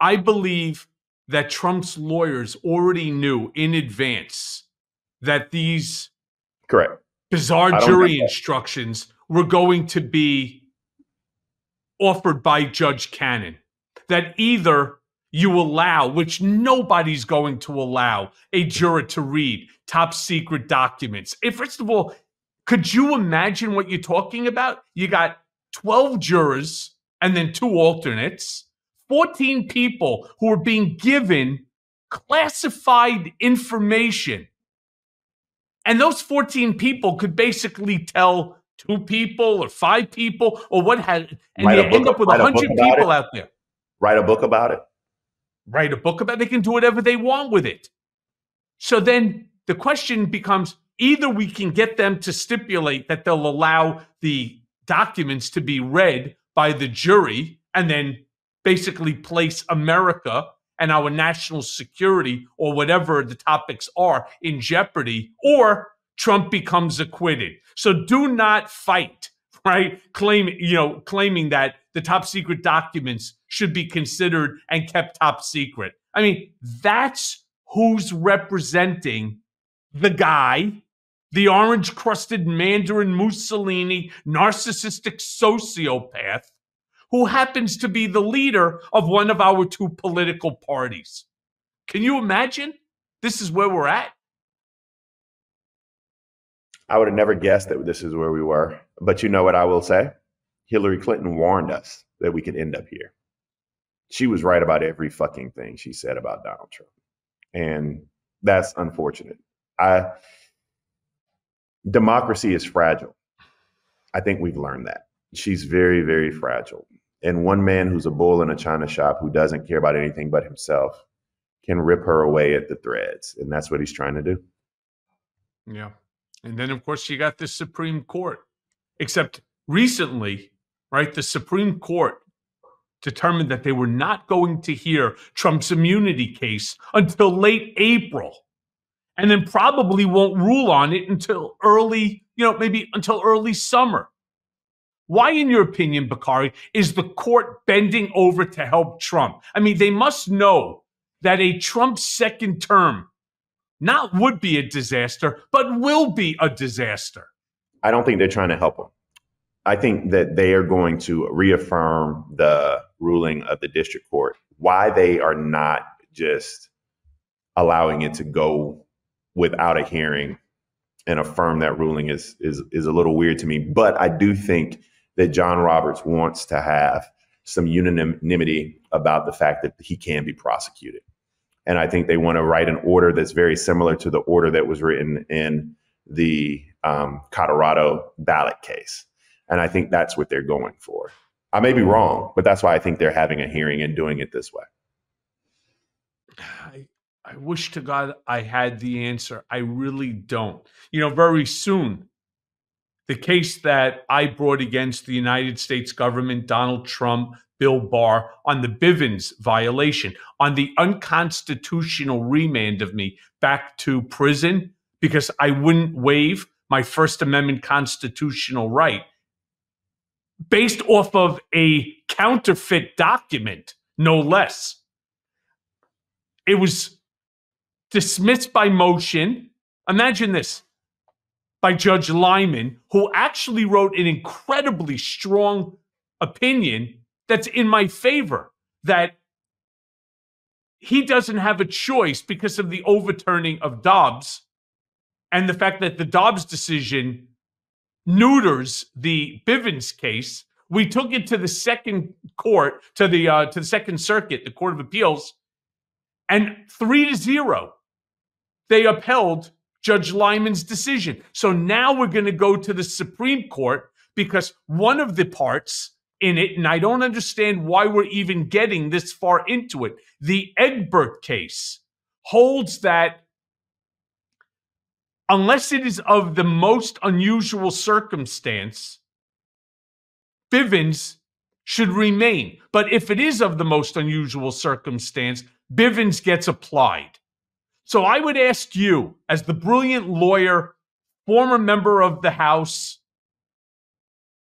I believe that Trump's lawyers already knew in advance that these correct bizarre jury instructions were going to be offered by Judge Cannon. That either you allow, which nobody's going to allow, a juror to read top secret documents. If, first of all, could you imagine what you're talking about? You got 12 jurors and then two alternates 14 people who are being given classified information. And those 14 people could basically tell two people or five people or what had, and write you end up with a 100 people out there. Write a book about it. Write a book about it. They can do whatever they want with it. So then the question becomes either we can get them to stipulate that they'll allow the documents to be read by the jury and then basically place America and our national security or whatever the topics are in jeopardy, or Trump becomes acquitted. So do not fight, right? Claim, you know, claiming that the top secret documents should be considered and kept top secret. I mean, that's who's representing the guy the orange crusted Mandarin Mussolini narcissistic sociopath who happens to be the leader of one of our two political parties. Can you imagine? This is where we're at. I would have never guessed that this is where we were. But you know what I will say? Hillary Clinton warned us that we could end up here. She was right about every fucking thing she said about Donald Trump. And that's unfortunate. I democracy is fragile. I think we've learned that. She's very, very fragile. And one man who's a bull in a china shop who doesn't care about anything but himself can rip her away at the threads. And that's what he's trying to do. Yeah. And then, of course, you got the Supreme Court. Except recently, right, the Supreme Court determined that they were not going to hear Trump's immunity case until late April. And then probably won't rule on it until early, you know, maybe until early summer. Why, in your opinion, Bakari, is the court bending over to help Trump? I mean, they must know that a Trump second term not would be a disaster, but will be a disaster. I don't think they're trying to help him. I think that they are going to reaffirm the ruling of the district court. Why they are not just allowing it to go without a hearing and affirm that ruling is is is a little weird to me. But I do think that John Roberts wants to have some unanimity about the fact that he can be prosecuted. And I think they want to write an order that's very similar to the order that was written in the um, Colorado ballot case. And I think that's what they're going for. I may be wrong, but that's why I think they're having a hearing and doing it this way. I, I wish to God I had the answer. I really don't. You know, very soon, the case that I brought against the United States government, Donald Trump, Bill Barr, on the Bivens violation, on the unconstitutional remand of me back to prison because I wouldn't waive my First Amendment constitutional right based off of a counterfeit document, no less. It was dismissed by motion. Imagine this by Judge Liman, who actually wrote an incredibly strong opinion that's in my favor that he doesn't have a choice because of the overturning of Dobbs and the fact that the Dobbs decision neuters the Bivens case. We took it to the second court, to the uh, to the Second Circuit, the Court of Appeals, and three to zero, they upheld Judge Liman's decision. So now we're going to go to the Supreme Court because one of the parts in it, and I don't understand why we're even getting this far into it. The Egbert case holds that unless it is of the most unusual circumstance, Bivens should remain. But if it is of the most unusual circumstance, Bivens gets applied. So I would ask you, as the brilliant lawyer, former member of the House,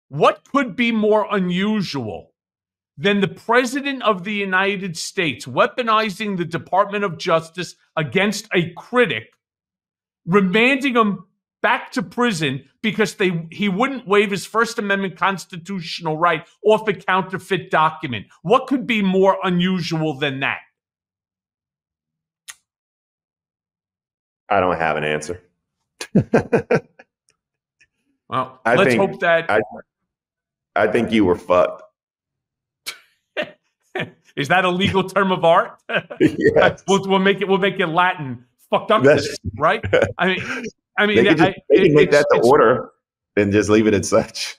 what could be more unusual than the President of the United States weaponizing the Department of Justice against a critic remanding him back to prison because they he wouldn't waive his First Amendment constitutional right off a counterfeit document. What could be more unusual than that? I don't have an answer. well, I let's think, hope that. I, I think you were fucked. Is that a legal term of art? yes. we'll, we'll make it. We'll make it Latin fucked up this, right? I mean, I mean, they can, just, I, they can make that the order and just leave it as such.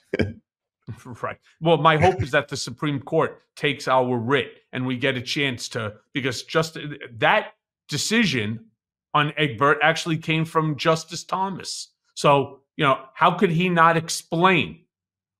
right. Well, my hope is that the Supreme Court takes our writ and we get a chance to because just that decision on Egbert actually came from Justice Thomas. So, you know, how could he not explain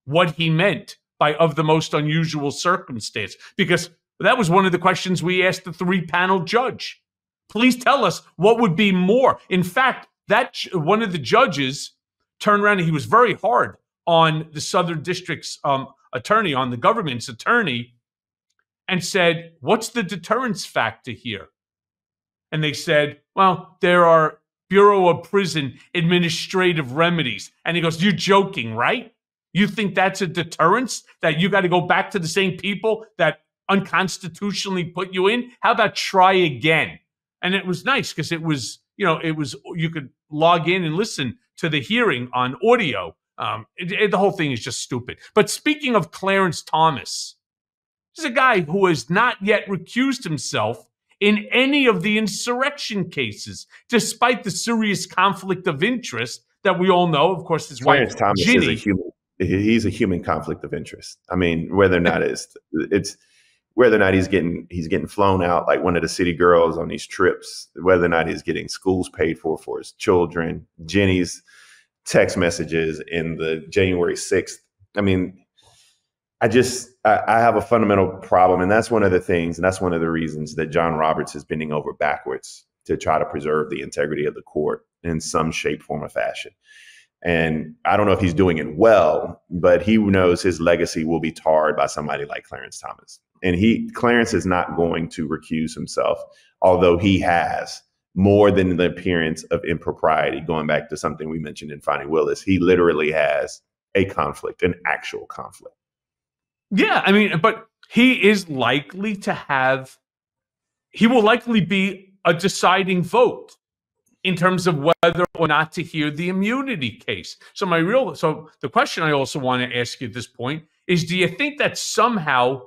what he meant by of the most unusual circumstance? Because that was one of the questions we asked the three panel judge. Please tell us what would be more. In fact, that one of the judges turned around and he was very hard on the Southern District's um, attorney, on the government's attorney, and said, What's the deterrence factor here? And they said, Well, there are Bureau of Prison Administrative Remedies. And he goes, You're joking, right? You think that's a deterrence that you got to go back to the same people that unconstitutionally put you in? How about try again? And it was nice because it was, you know, it was, you could log in and listen to the hearing on audio. Um, it, it, the whole thing is just stupid. But speaking of Clarence Thomas, he's a guy who has not yet recused himself in any of the insurrection cases, despite the serious conflict of interest that we all know. Of course, his Clarence wife Thomas Ginny, is a human. He's a human conflict of interest. I mean, whether or not it's it's whether or not he's getting he's getting flown out like one of the city girls on these trips, whether or not he's getting schools paid for for his children, Ginny's text messages in the January sixth. I mean, I just I, I have a fundamental problem, and that's one of the things, and that's one of the reasons that John Roberts is bending over backwards to try to preserve the integrity of the court in some shape, form, or fashion. And I don't know if he's doing it well, but he knows his legacy will be tarred by somebody like Clarence Thomas. And he Clarence is not going to recuse himself, although he has more than the appearance of impropriety, going back to something we mentioned in Fani Willis. He literally has a conflict, an actual conflict. Yeah, I mean, but he is likely to have he will likely be a deciding vote in terms of whether or not to hear the immunity case. So my real so the question I also want to ask you at this point is do you think that somehow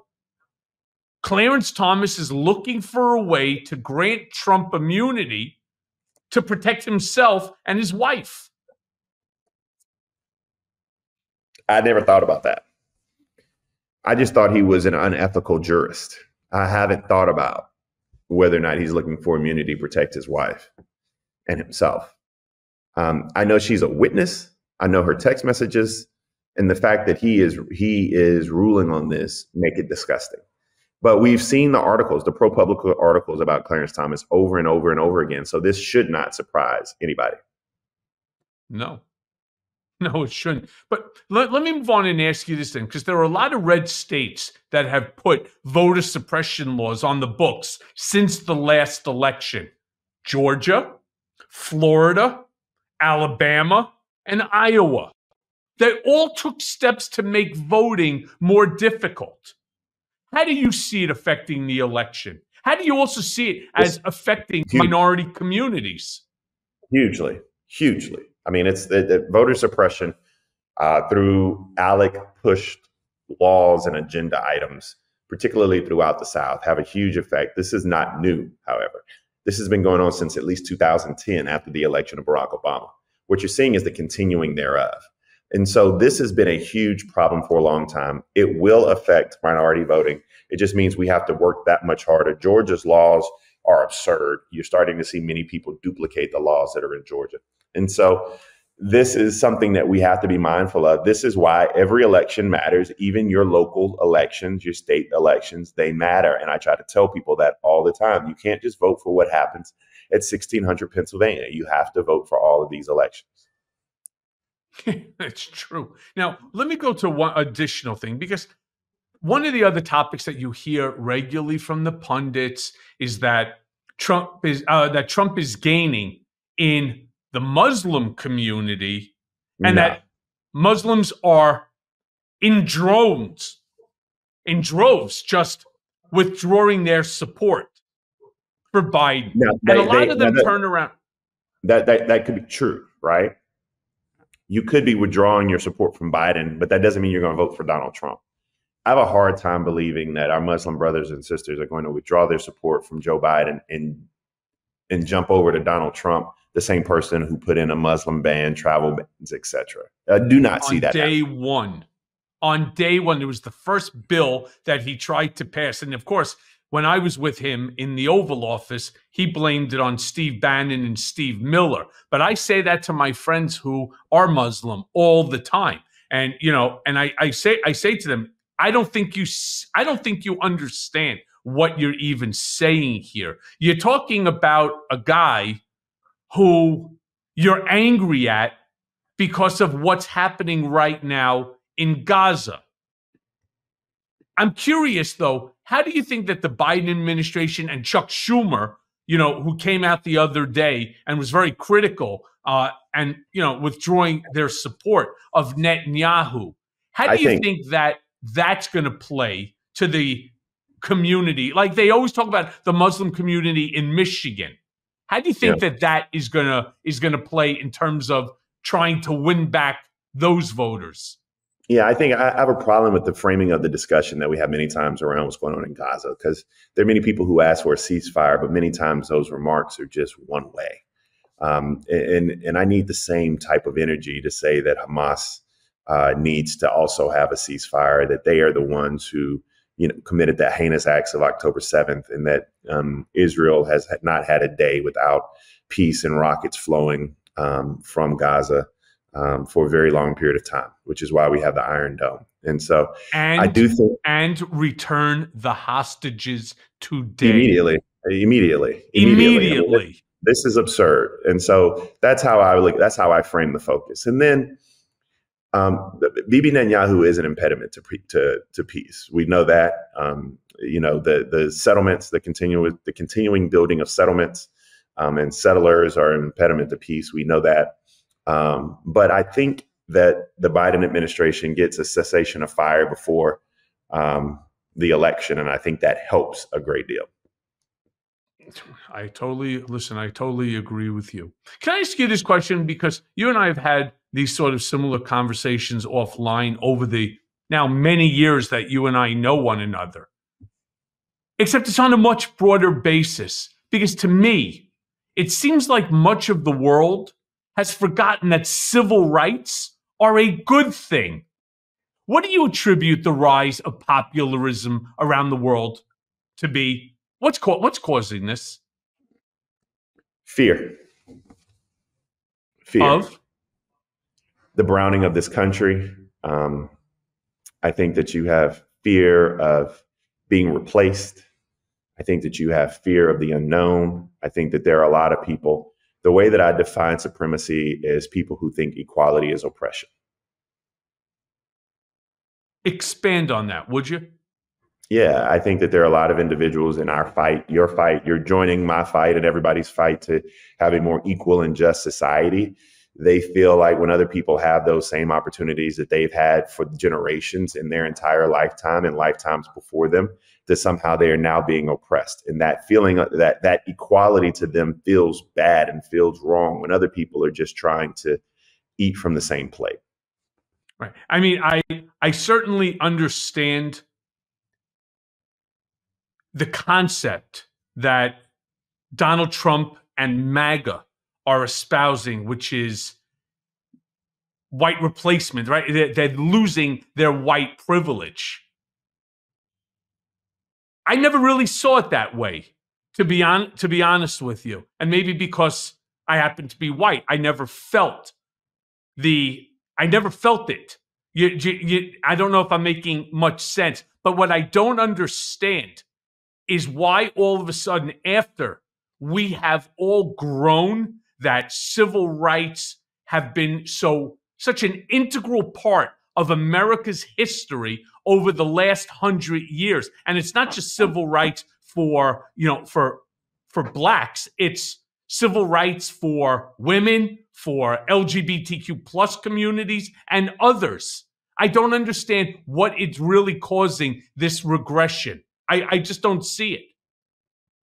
Clarence Thomas is looking for a way to grant Trump immunity to protect himself and his wife? I never thought about that. I just thought he was an unethical jurist. I haven't thought about whether or not he's looking for immunity to protect his wife and himself. Um, I know she's a witness. I know her text messages, and the fact that he is he is ruling on this make it disgusting. But we've seen the articles, the ProPublica articles about Clarence Thomas over and over and over again. So this should not surprise anybody. No. No, it shouldn't. But let, let me move on and ask you this then, because there are a lot of red states that have put voter suppression laws on the books since the last election Georgia, Florida, Alabama, and Iowa. They all took steps to make voting more difficult. How do you see it affecting the election? How do you also see it as affecting minority communities? Hugely, hugely. I mean, it's the, the voter suppression uh, through ALEC pushed laws and agenda items, particularly throughout the South, have a huge effect. This is not new, however. This has been going on since at least 2010 after the election of Barack Obama. What you're seeing is the continuing thereof. And so this has been a huge problem for a long time. It will affect minority voting. It just means we have to work that much harder. Georgia's laws are absurd. You're starting to see many people duplicate the laws that are in Georgia. And so this is something that we have to be mindful of. This is why every election matters, even your local elections, your state elections, they matter. And I try to tell people that all the time. You can't just vote for what happens at 1600 Pennsylvania. You have to vote for all of these elections. That's true. Now, let me go to one additional thing because one of the other topics that you hear regularly from the pundits is that Trump is uh, that Trump is gaining in the Muslim community, and no. that Muslims are in droves, in droves, just withdrawing their support for Biden. No, they, and a lot they, of them that, turn around. That, that that could be true, right? You could be withdrawing your support from Biden, but that doesn't mean you're going to vote for Donald Trump. I have a hard time believing that our Muslim brothers and sisters are going to withdraw their support from Joe Biden and and jump over to Donald Trump, the same person who put in a Muslim ban, travel bans, etc. I do not on see that day happen. one. On day one, it was the first bill that he tried to pass, and of course, when I was with him in the Oval Office, he blamed it on Steve Bannon and Steve Miller. But I say that to my friends who are Muslim all the time, and you know, and I, I say I say to them, I don't think you I don't think you understand what you're even saying here. You're talking about a guy who you're angry at because of what's happening right now in Gaza. I'm curious though, how do you think that the Biden administration and Chuck Schumer you know, who came out the other day and was very critical uh, and, you know, withdrawing their support of Netanyahu. How do I you think, think that that's going to play to the community? Like they always talk about the Muslim community in Michigan. How do you think yeah. that that is going to is going to play in terms of trying to win back those voters? Yeah, I think I have a problem with the framing of the discussion that we have many times around what's going on in Gaza because there are many people who ask for a ceasefire, but many times those remarks are just one way. Um, and and I need the same type of energy to say that Hamas uh, needs to also have a ceasefire, that they are the ones who you know committed that heinous acts of October seventh, and that um, Israel has not had a day without peace and rockets flowing um, from Gaza um, for a very long period of time, which is why we have the Iron Dome. And so and, I do think and return the hostages today immediately, immediately, immediately. immediately. this is absurd, and so that's how I look. That's how I frame the focus. And then, um, Bibi Netanyahu is an impediment to to to peace. We know that. Um, you know the the settlements, the continuing the continuing building of settlements, um, and settlers are an impediment to peace. We know that. Um, but I think that the Biden administration gets a cessation of fire before um, the election, and I think that helps a great deal. I totally listen. I totally agree with you. Can I ask you this question because you and I have had these sort of similar conversations offline over the now many years that you and I know one another. Except it's on a much broader basis because to me, it seems like much of the world has forgotten that civil rights are a good thing. What do you attribute the rise of popularism around the world to be? What's ca- what's causing this? Fear. Fear of the browning of this country. Um, I think that you have fear of being replaced. I think that you have fear of the unknown. I think that there are a lot of people the way that I define supremacy is people who think equality is oppression. Expand on that, would you? Yeah, I think that there are a lot of individuals in our fight, your fight, you're joining my fight and everybody's fight to have a more equal and just society. They feel like when other people have those same opportunities that they've had for generations in their entire lifetime and lifetimes before them, that somehow they are now being oppressed. And that feeling uh, that that equality to them feels bad and feels wrong when other people are just trying to eat from the same plate. Right. I mean i i certainly understand the concept that donald trump and maga are espousing which is white replacement right they're, they're losing their white privilege I never really saw it that way, to be on to be honest with you. And maybe because I happen to be white, I never felt the I never felt it. You, you, you, I don't know if I'm making much sense, but what I don't understand is why all of a sudden, after we have all grown, that civil rights have been so such an integral part of America's history over the last hundred years. And it's not just civil rights for, you know, for for blacks, it's civil rights for women, for LGBTQ plus communities, and others. I don't understand what it's really causing this regression. I, I just don't see it.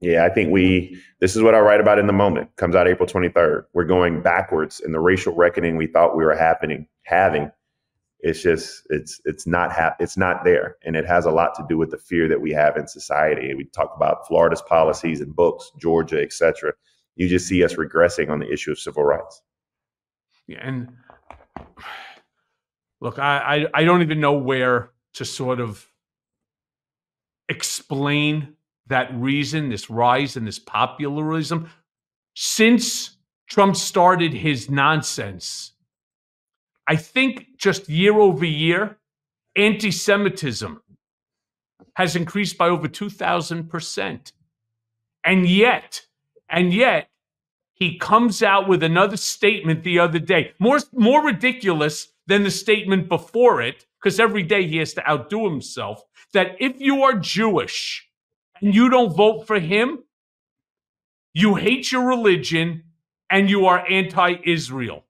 Yeah, I think we, this is what I write about in the moment, comes out April 23rd. We're going backwards in the racial reckoning we thought we were happening, having it's just it's it's not ha- it's not there and it has a lot to do with the fear that we have in society we talk about florida's policies and books georgia etc you just see us regressing on the issue of civil rights yeah and look I, I i don't even know where to sort of explain that reason this rise in this popularism since trump started his nonsense I think just year over year, anti Semitism has increased by over 2,000%. And yet, and yet, he comes out with another statement the other day, more, more ridiculous than the statement before it, because every day he has to outdo himself, that if you are Jewish and you don't vote for him, you hate your religion, and you are anti Israel.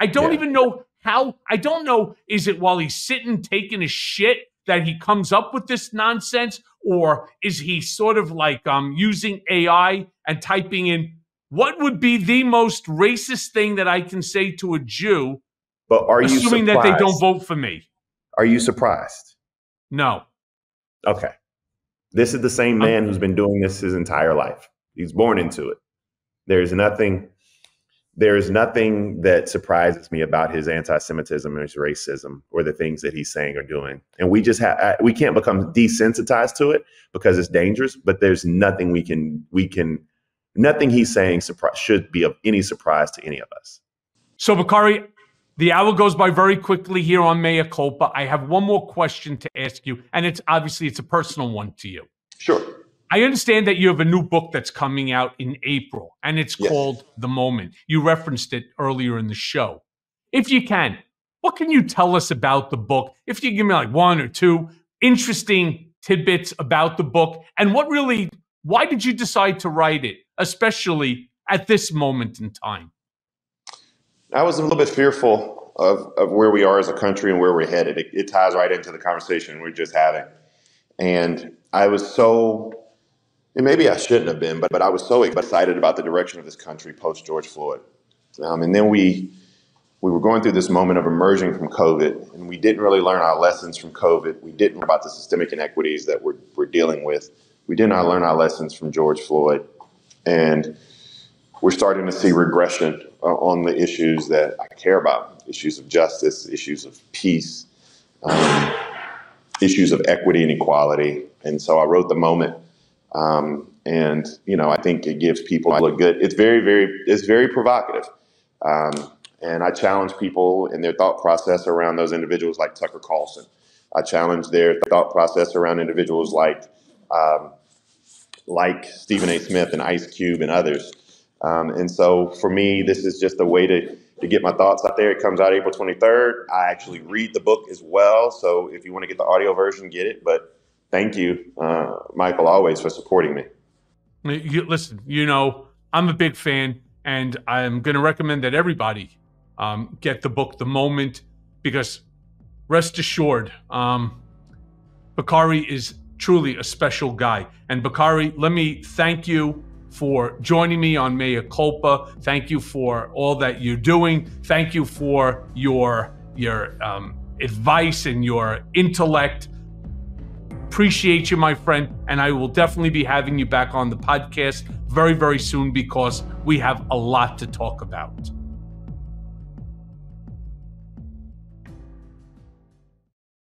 I don't Yeah. even know how, I don't know, is it while he's sitting taking a shit that he comes up with this nonsense? Or is he sort of like um, using AI and typing in what would be the most racist thing that I can say to a Jew, But are you assuming that they don't vote for me? Are you surprised? No. Okay. This is the same man who's been doing this his entire life. He's born into it. There's nothing there's nothing that surprises me about his anti-Semitism and his racism or the things that he's saying or doing. And we just have we can't become desensitized to it because it's dangerous, but there's nothing we can we can nothing he's saying surpri- should be of any surprise to any of us. So, Bakari, the hour goes by very quickly here on Mea Culpa. I have one more question to ask you, and it's obviously it's a personal one to you. Sure. I understand that you have a new book that's coming out in April, and it's Yes. called The Moment. You referenced it earlier in the show. If you can, what can you tell us about the book? If you give me like one or two interesting tidbits about the book, and what really, why did you decide to write it, especially at this moment in time? I was a little bit fearful of, of where we are as a country and where we're headed. It, it ties right into the conversation we're just having. And I was so, and maybe I shouldn't have been, but, but I was so excited about the direction of this country post George Floyd. Um, and then we, we were going through this moment of emerging from COVID, and we didn't really learn our lessons from COVID. We didn't learn about the systemic inequities that we're, we're dealing with. We did not learn our lessons from George Floyd. And we're starting to see regression on the issues that I care about issues of justice, issues of peace, um, issues of equity and equality. And so I wrote The Moment. Um, and, you know, I think it gives people a look good, it's very, very, it's very provocative. Um, and I challenge people in their thought process around those individuals like Tucker Carlson. I challenge their thought process around individuals like, um, like Stephen A. Smith and Ice Cube and others. Um, and so for me, this is just a way to, to get my thoughts out there. It comes out April 23rd. I actually read the book as well. So if you want to get the audio version, get it. But thank you, uh, Michael, always for supporting me. You, listen, you know, I'm a big fan, and I'm going to recommend that everybody um, get the book The Moment because rest assured, um, Bakari is truly a special guy. And Bakari, let me thank you for joining me on Mea Culpa. Thank you for all that you're doing. Thank you for your your um, advice and your intellect. Appreciate you, my friend, and I will definitely be having you back on the podcast very, very soon because we have a lot to talk about.